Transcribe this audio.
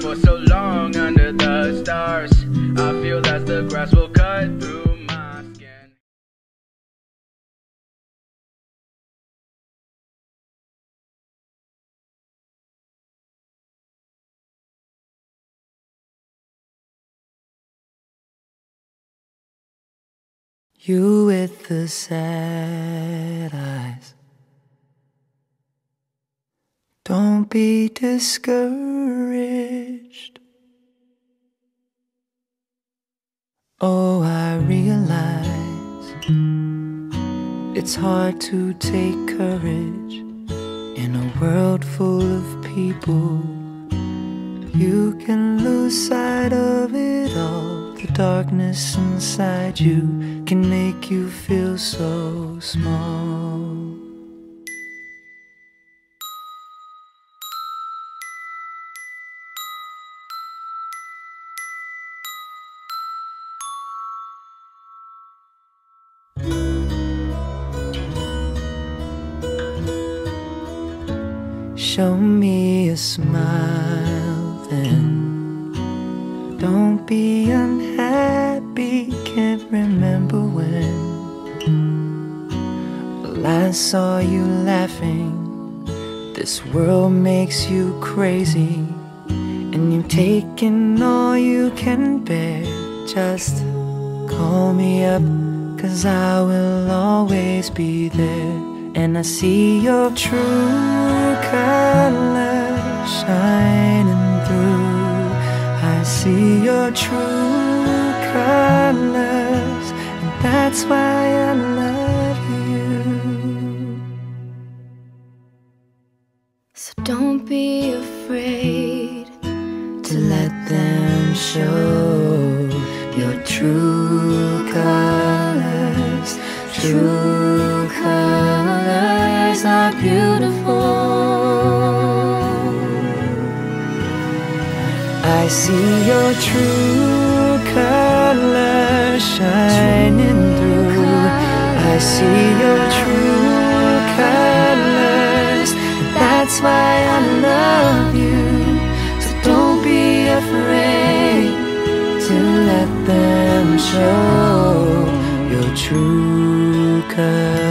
for so long under the stars. I feel that the grass will cut through my skin. You with the sad eyes. Don't be discouraged. Oh, I realize it's hard to take courage in a world full of people. You can lose sight of it all. The darkness inside you can make you feel so small. Show me a smile then. Don't be unhappy, can't remember when. I saw you laughing. This world makes you crazy, and you've taken all you can bear. Just call me up, cause I will always be there. And I see your true colors shining through. I see your true colors, and that's why I love you. So don't be afraid to let them show your true colors. True colors are beautiful. I see your true colors shining through. I see your true colors. That's why I love you. So don't be afraid to let them show your true colors.